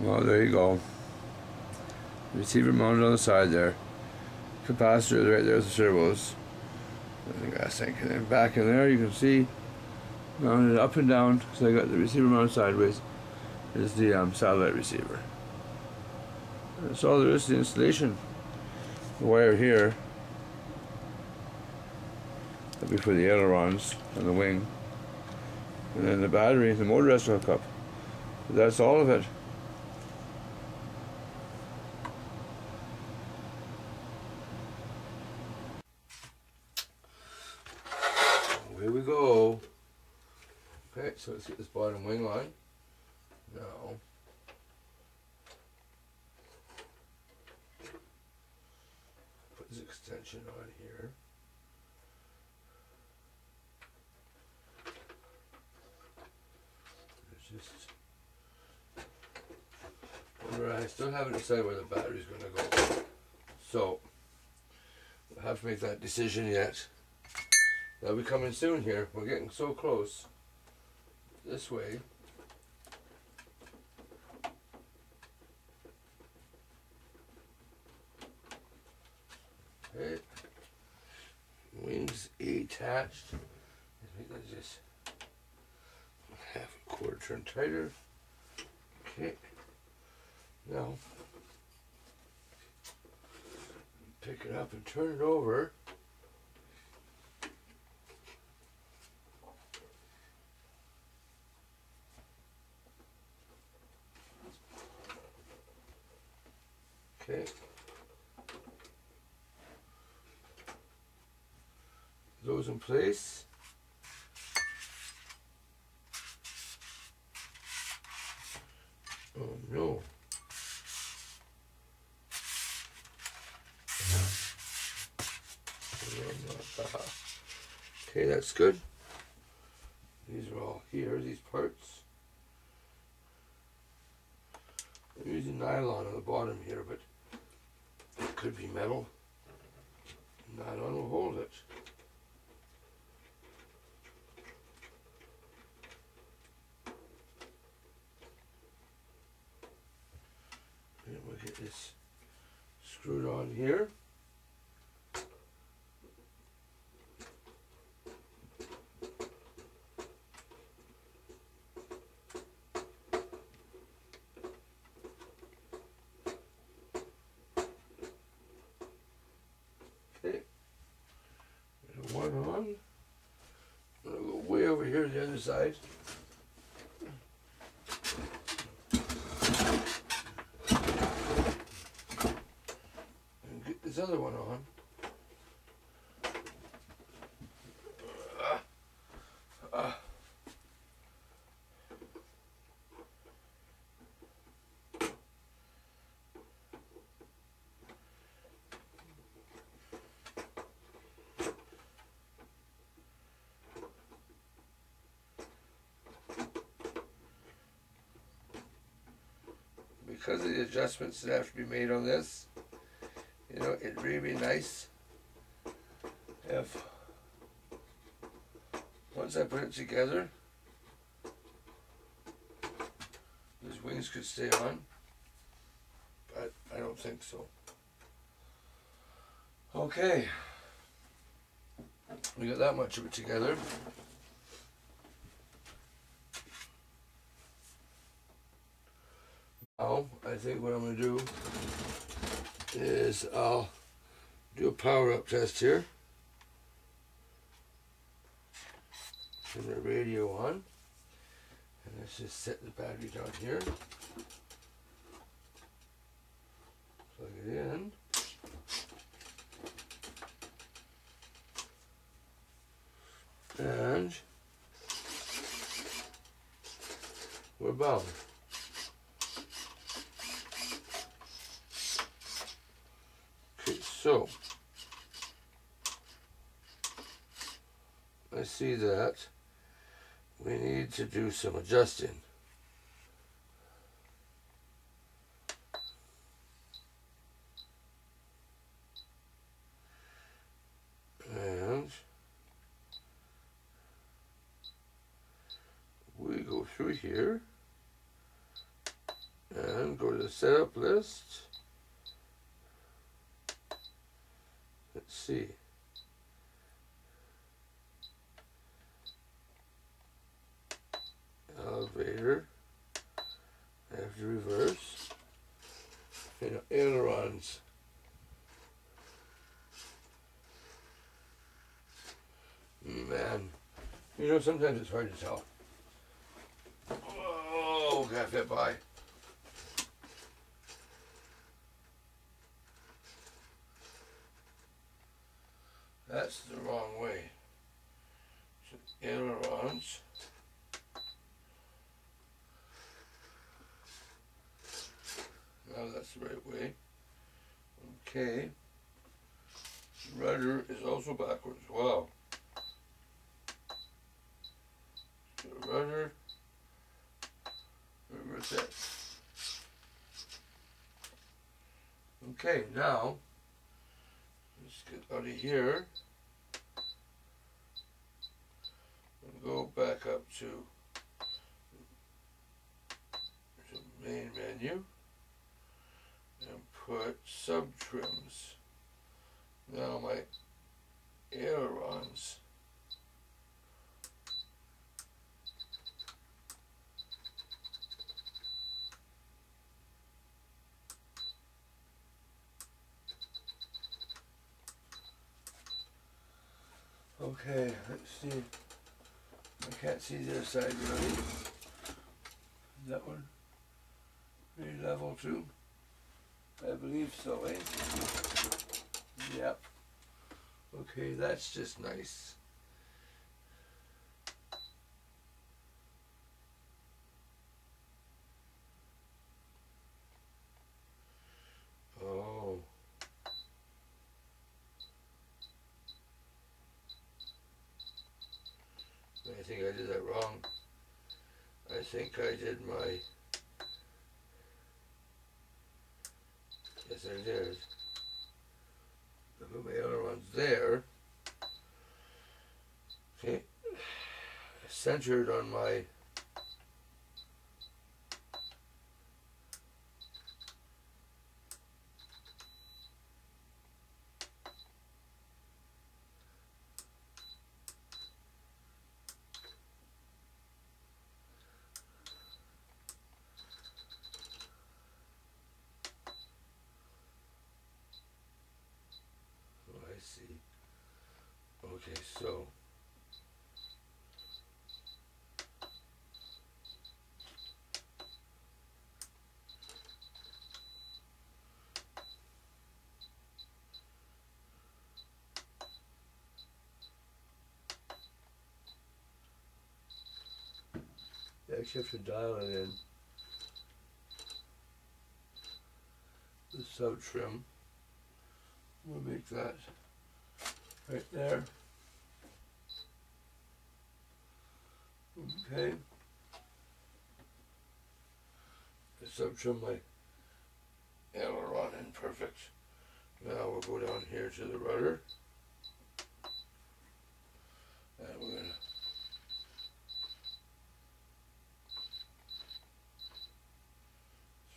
Well, there you go. Receiver mounted on the side there. Capacitor right there's the servos. The gas tank. And then back in there you can see mounted up and down. So I got the receiver mounted sideways. Is the um, satellite receiver. That's all there is to the installation. The wire here. That'll be for the ailerons on the wing. And then the battery, the motor has to hook up. That's all of it. Here we go. Okay, so let's get this bottom wing on. Now, put this extension on here. Just, I still haven't decided where the battery's going to go. So, I have to make that decision yet. That'll be coming soon here. We're getting so close. This way. Okay. Wings attached. I think that's just half a quarter turn tighter. Okay. Now pick it up and turn it over. Okay. Those in place. Oh no. Okay, that's good. These are all here, these parts. I'm using nylon on the bottom here, but it could be metal. Nylon will hold it. And we'll get this screwed on here. Okay. One on. I'm gonna go way over here to the other side. Other one on. Because of the adjustments that have to be made on this, you know, it'd really be nice if once I put it together, these wings could stay on, but I don't think so. Okay, we got that much of it together. Now, I think what I'm going to do is I'll do a power up test here. Turn the radio on. And let's just set the battery down here. Plug it in. And we're bound. Okay, so I see that we need to do some adjusting. And we go through here And go to the setup list. Let's see. Elevator. To reverse. Know, ailerons. Man, you know, sometimes it's hard to tell. Oh, got fit by. That's the wrong way. So ailerons. Now that's the right way. Okay. Rudder is also backwards. Wow. So rudder. Reverse that. Okay, now let's get out of here go back up to the main menu and put sub trims. Now my ailerons. Okay, let's see. I can't see the other side really. That one? Pretty level too? I believe so, eh? Yep. Okay, that's just nice. Wrong. I think I did my Yes, it is. The my other one's there. Okay. Centered on my I see. Okay, so. Actually have to dial it in. The sub trim. We'll make that right there. Okay. Trim my aileron in perfect. Now we'll go down here to the rudder. And we're gonna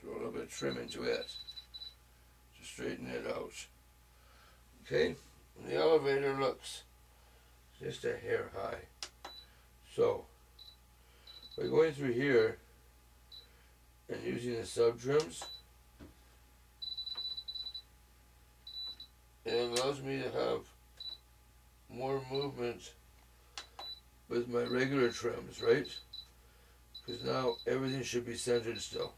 throw a little bit of trim into it to straighten it out. Okay, the elevator looks just a hair high. So, by going through here and using the sub trims, it allows me to have more movement with my regular trims, right? Because now everything should be centered still.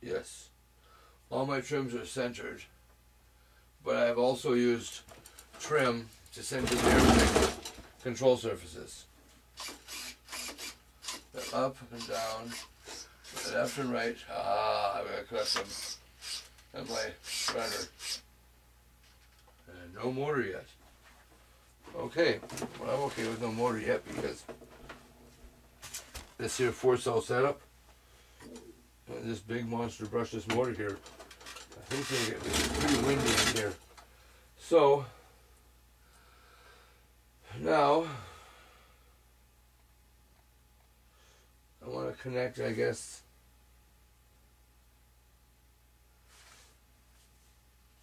Yes. All my trims are centered, but I've also used trim to center the airplane control surfaces. The up and down, left and right. Ah, I've got to cut them. And my rudder. And no motor yet. Okay, well I'm okay with no motor yet because this here four cell setup this big monster brushless motor here I think it's gonna get pretty windy in here. So now I want to connect, I guess,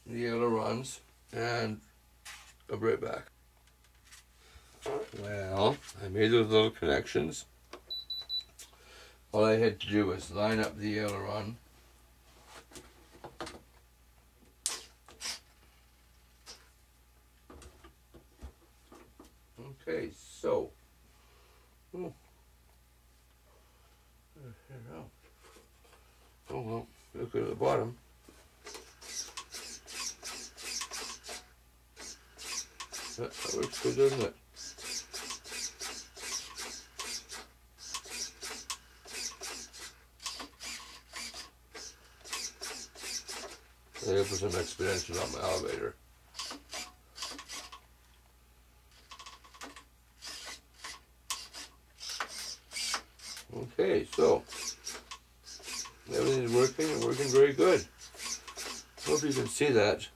the ailerons, and I'll right back. Well, I made those little connections. All I had to do was line up the aileron. Okay, so. Oh. Oh well, look at the bottom. That, looks good, doesn't it? I put some expansion on my elevator. Okay, so everything's working and working very good. Hope you can see that.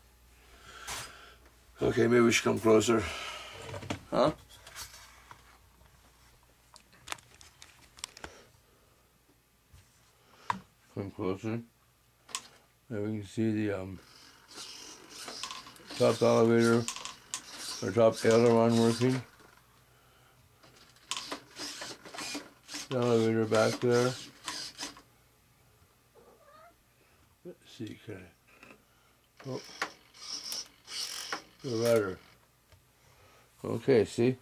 Okay, maybe we should come closer. Huh? Come closer. There we can see the um, top elevator or top aileron working. The elevator back there. Can Oh, the rudder. Okay, see?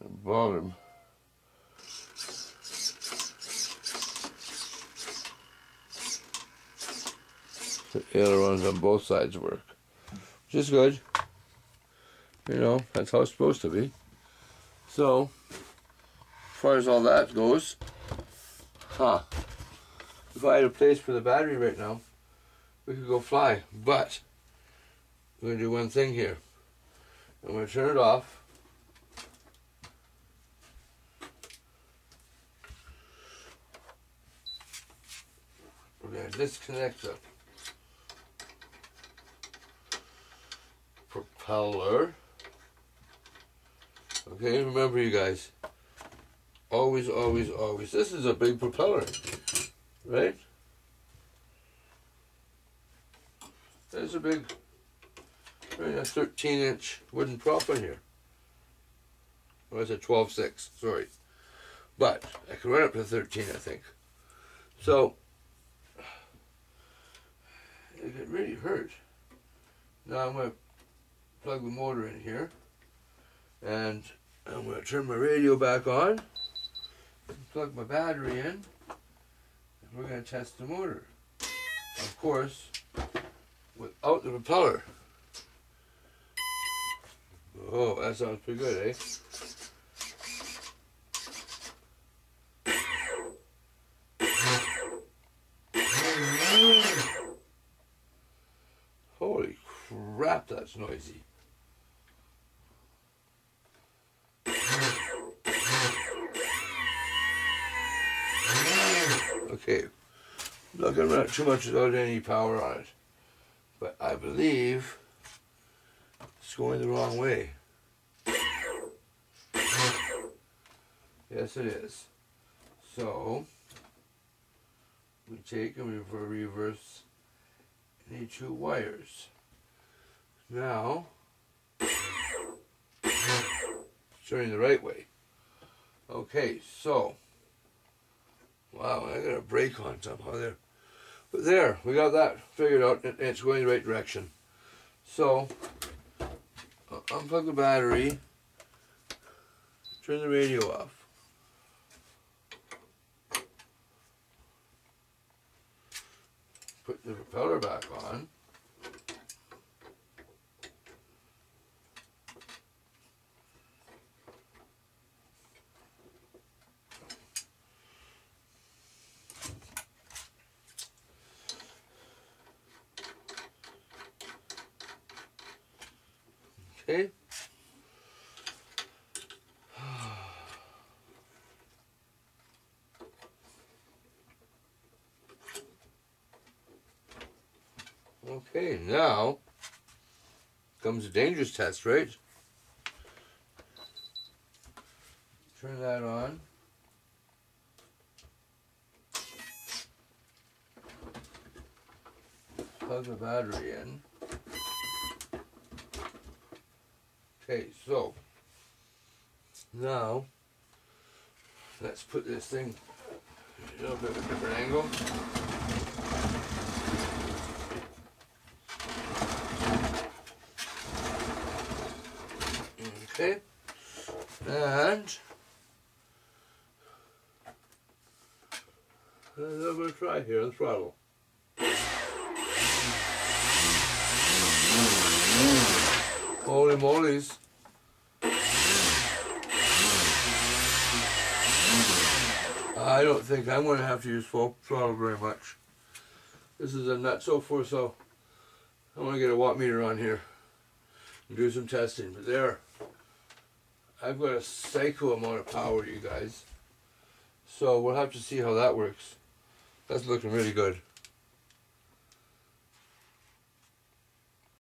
The bottom. the ailerons on both sides work, which is good. You know, that's how it's supposed to be. So, as far as all that goes, huh, if I had a place for the battery right now, we could go fly, but we're going to do one thing here. I'm going to turn it off. We're going to disconnect the propeller. Okay, remember you guys, always, always, always, this is a big propeller, right? There's a big, a 13 inch wooden prop in here. Or is it 12.6, sorry. But I can run up to 13, I think. So, it really hurt, now I'm going to plug the motor in here. And I'm going to turn my radio back on. Plug my battery in. And we're going to test the motor. Of course, without the propeller. Oh, that sounds pretty good, eh? Holy crap, that's noisy. Okay, not to run too much without any power on it, but I believe it's going the wrong way. Yes, it is. So, we take and we reverse any two wires. Now, turning the right way. Okay, so Wow, I got a brake on somehow there. But there, we got that figured out, and it's going the right direction. So, uh, unplug the battery, turn the radio off. Put the propeller back on. Okay. Okay, now comes the dangerous test, right? Turn that on. Plug the battery in. Okay, so now let's put this thing a little bit of a different angle. Okay, and I'm going to try here on the throttle. Holy moly's. I don't think I'm going to have to use full throttle very much. This is a nut so far, so I want to get a watt meter on here and do some testing. But there, I've got a psycho amount of power, you guys. So we'll have to see how that works. That's looking really good.